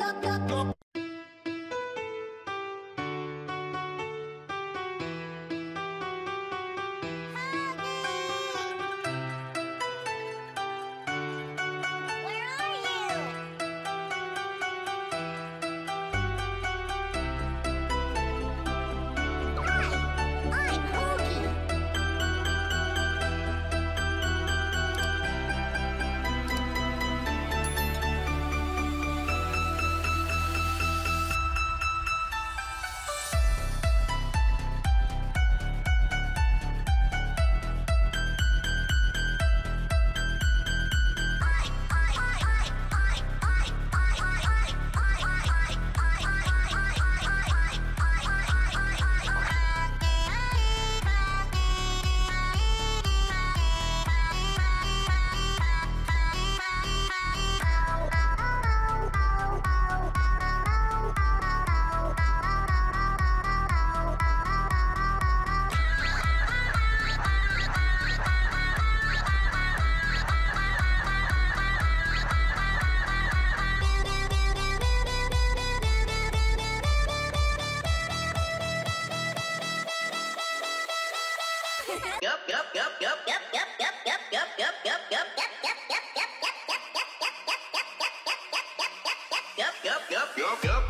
ロック Yup, yup, yup.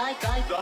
Die, die, die,